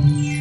Mm-hmm.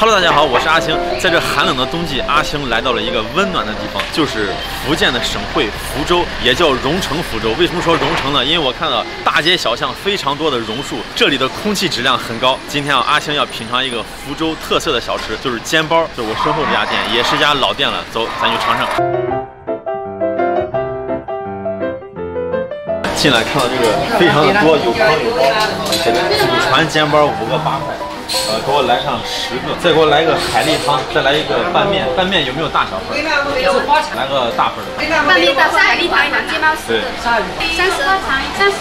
Hello，大家好，我是阿星。在这寒冷的冬季，阿星来到了一个温暖的地方，就是福建的省会福州，也叫榕城福州。为什么说榕城呢？因为我看到大街小巷非常多的榕树，这里的空气质量很高。今天啊，阿星要品尝一个福州特色的小吃，就是煎包，就我身后这家店，也是家老店了。走，咱去尝尝。进来看到这个非常的多，有汤有包，祖传煎包五个八块。呃，给我来上十个，再给我来一个海蛎汤，再来一个拌面。拌面有没有大小份？有。来个大份的。拌面大份，海蛎汤一碗，煎包十个。三十二汤，三十。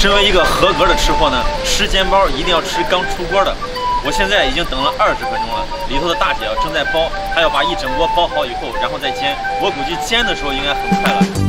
身为一个合格的吃货呢，吃煎包一定要吃刚出锅的。我现在已经等了二十分钟了，里头的大姐啊正在包，她要把一整锅包好以后，然后再煎。我估计煎的时候应该很快了。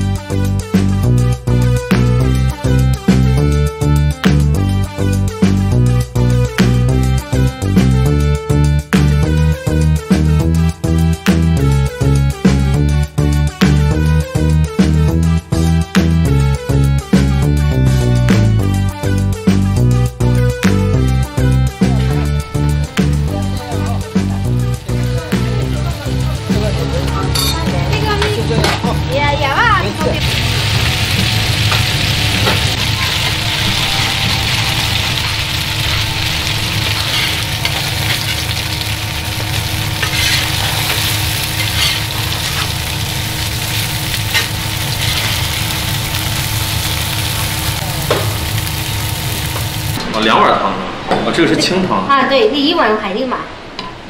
两碗汤是吧？哦，这个是清汤啊，对，一碗海蛎嘛。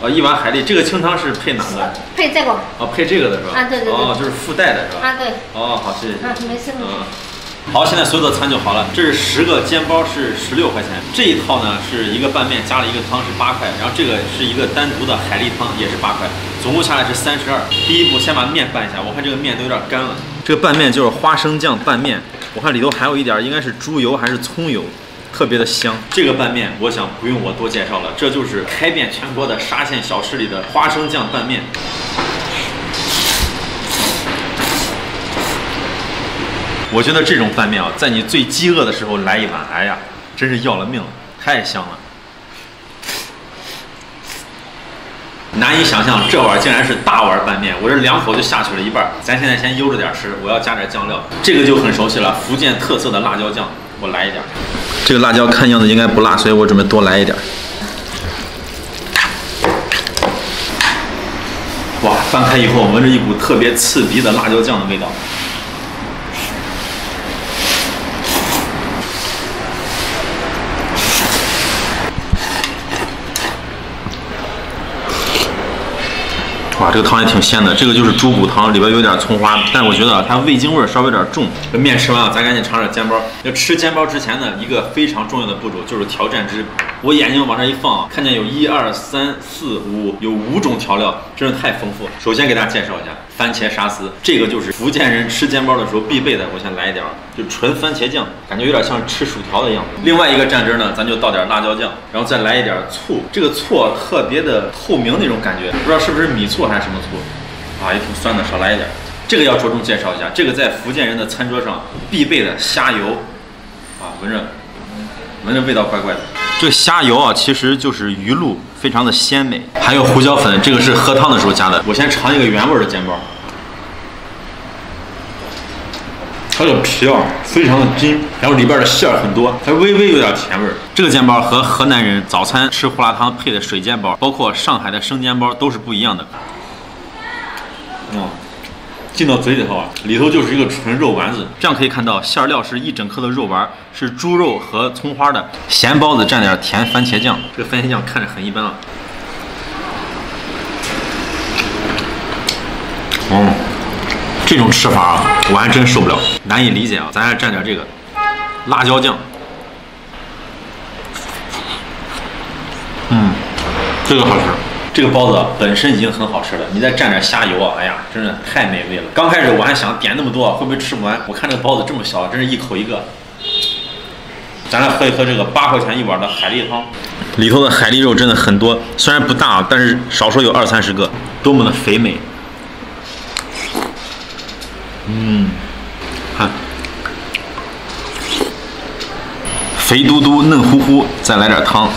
哦，一碗海蛎，这个清汤是配哪个？配这个。哦，配这个的是吧？啊，对对对。哦，就是附带的是吧？啊，对。哦，好，谢谢。啊，没事。嗯。好，现在所有的餐就好了。这是十个煎包，是十六块钱。这一套呢是一个拌面加了一个汤是八块，然后这个是一个单独的海蛎汤也是八块，总共下来是三十二。第一步先把面拌一下，我看这个面都有点干了。这个拌面就是花生酱拌面，我看里头还有一点应该是猪油还是葱油。特别的香，这个拌面我想不用我多介绍了，这就是开遍全国的沙县小吃里的花生酱拌面。我觉得这种拌面啊，在你最饥饿的时候来一碗，哎呀，真是要了命了，太香了。难以想象这碗竟然是大碗拌面，我这两口就下去了一半。咱现在先悠着点吃，我要加点酱料，这个就很熟悉了，福建特色的辣椒酱，我来一点。这个辣椒看样子应该不辣，所以我准备多来一点。哇，翻开以后闻着一股特别刺鼻的辣椒酱的味道。哇，这个汤也挺鲜的，这个就是猪骨汤，里边有点葱花，但我觉得它味精味稍微有点重。这面吃完了，咱赶紧尝尝煎包。要吃煎包之前呢，一个非常重要的步骤就是调蘸汁。我眼睛往上一放，看见有一二三四五，有五种调料，真是太丰富了。首先给大家介绍一下番茄沙司，这个就是福建人吃煎包的时候必备的。我先来一点，就纯番茄酱，感觉有点像吃薯条的样子。另外一个蘸汁呢，咱就倒点辣椒酱，然后再来一点醋。这个醋特别的透明那种感觉，不知道是不是米醋还是什么醋啊？也挺酸的，少来一点。这个要着重介绍一下，这个在福建人的餐桌上必备的虾油啊，闻着闻着味道怪怪的。这个虾油啊，其实就是鱼露，非常的鲜美。还有胡椒粉，这个是喝汤的时候加的。我先尝一个原味的煎包，它的皮啊非常的筋，然后里边的馅儿很多，还微微有点甜味儿。这个煎包和河南人早餐吃胡辣汤配的水煎包，包括上海的生煎包都是不一样的。进到嘴里头啊，里头就是一个纯肉丸子。这样可以看到馅料是一整颗的肉丸，是猪肉和葱花的。咸包子蘸点甜番茄酱，这个番茄酱看着很一般啊。嗯，这种吃法啊，我还真受不了，难以理解啊。咱还蘸点这个辣椒酱。嗯，这个好吃。这个包子本身已经很好吃了，你再蘸点虾油啊，哎呀，真是太美味了。刚开始我还想点那么多会不会吃不完，我看这个包子这么小，真是一口一个。咱来喝一喝这个八块钱一碗的海蛎汤，里头的海蛎肉真的很多，虽然不大，但是少说有二三十个，多么的肥美。嗯，看，肥嘟嘟、嫩乎乎，再来点汤。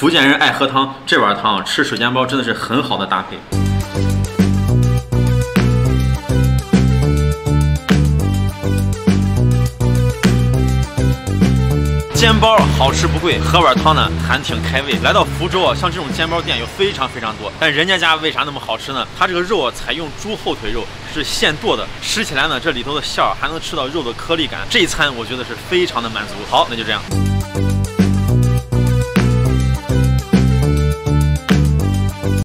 福建人爱喝汤，这碗汤吃水煎包真的是很好的搭配。煎包好吃不贵，喝碗汤呢还挺开胃。来到福州啊，像这种煎包店有非常非常多，但人家家为啥那么好吃呢？它这个肉啊采用猪后腿肉，是现剁的，吃起来呢这里头的馅儿还能吃到肉的颗粒感，这一餐我觉得是非常的满足。好，那就这样。